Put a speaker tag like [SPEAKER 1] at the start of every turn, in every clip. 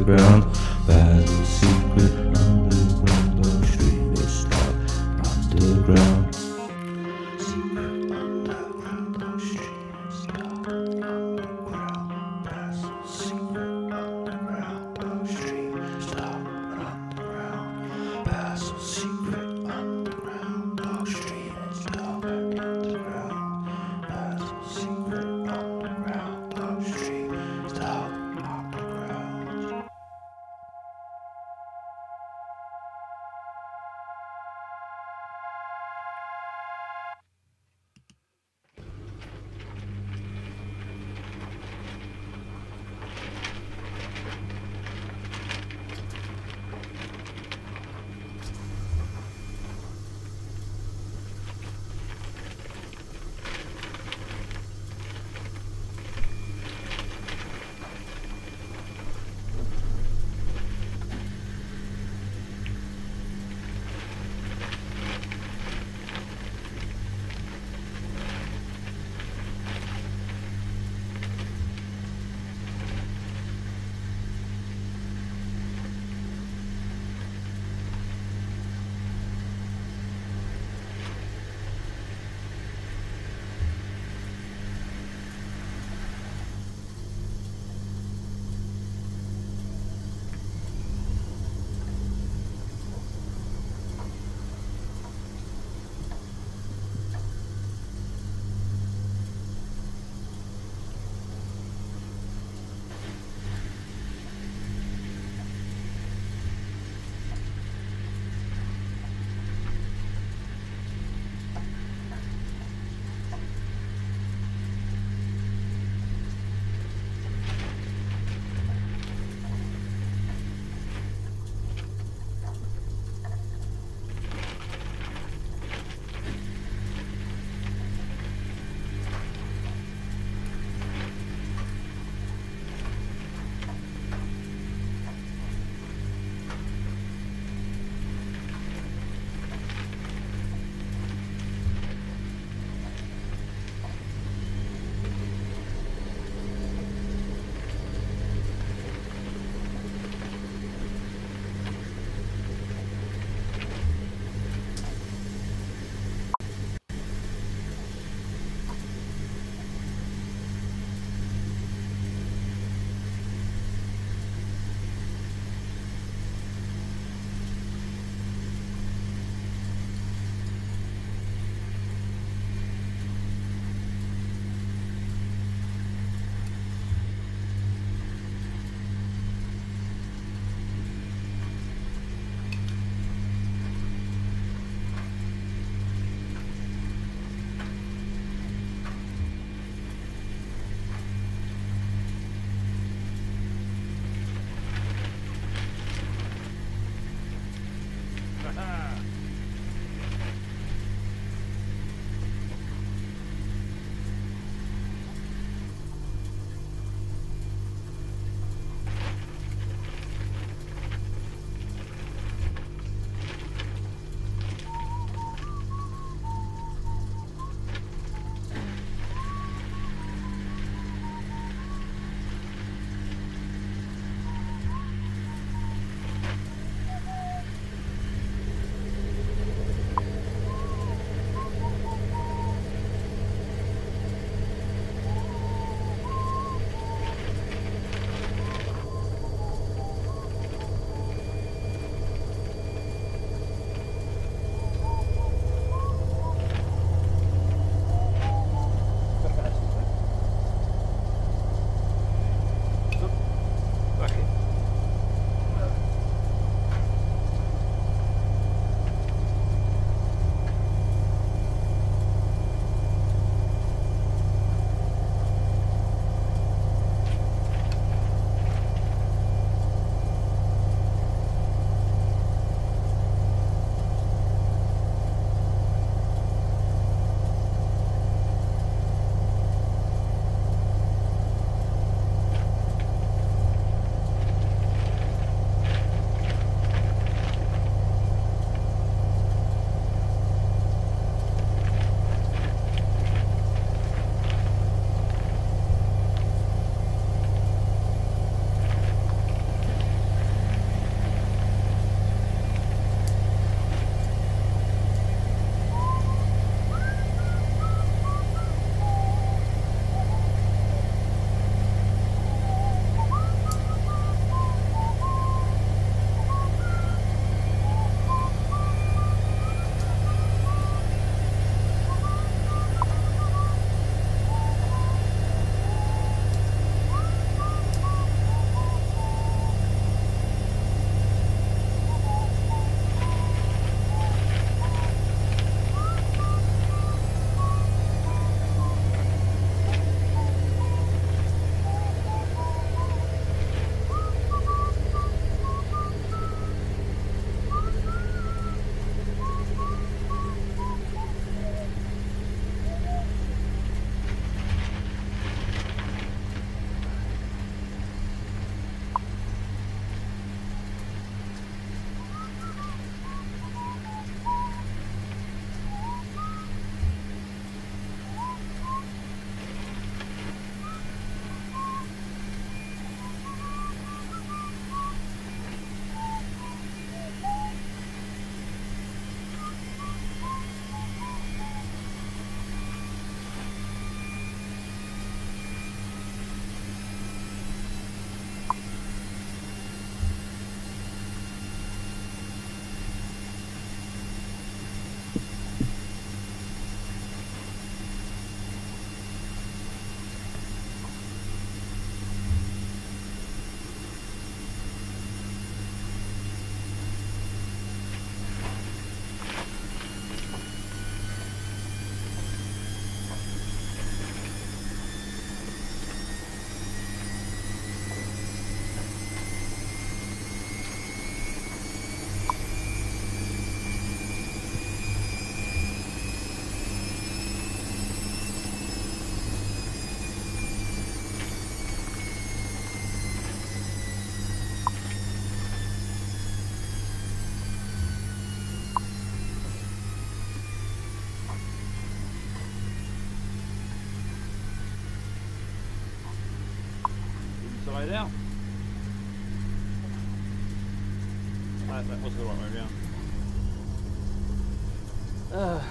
[SPEAKER 1] underground.
[SPEAKER 2] Right, that was the right way.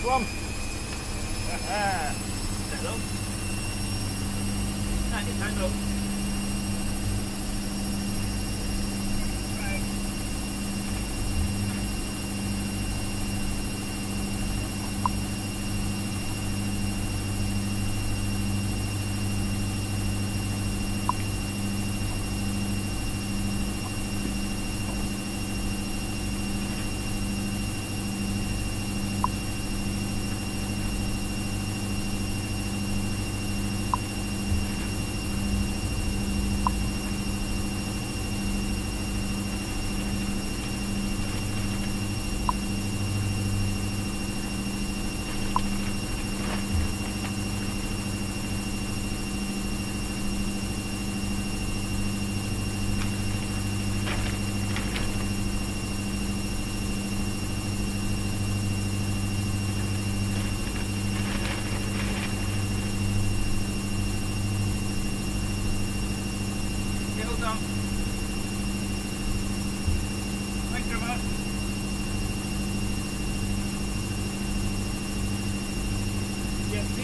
[SPEAKER 2] problem. Hello. Time to time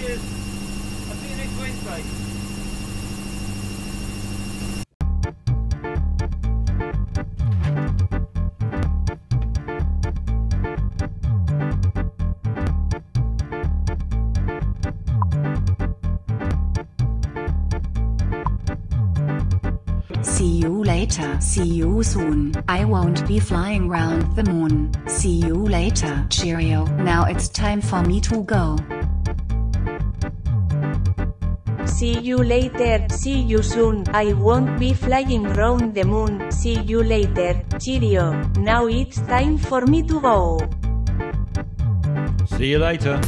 [SPEAKER 2] cheers. I'll see you next Wednesday.
[SPEAKER 3] See you later. See you soon. I won't be flying round the moon. See you later. Cheerio. Now it's time for me to go.
[SPEAKER 4] See you later, see you soon. I won't be flying round the moon. See you later, cheerio. Now it's time for me to go.
[SPEAKER 1] See you later.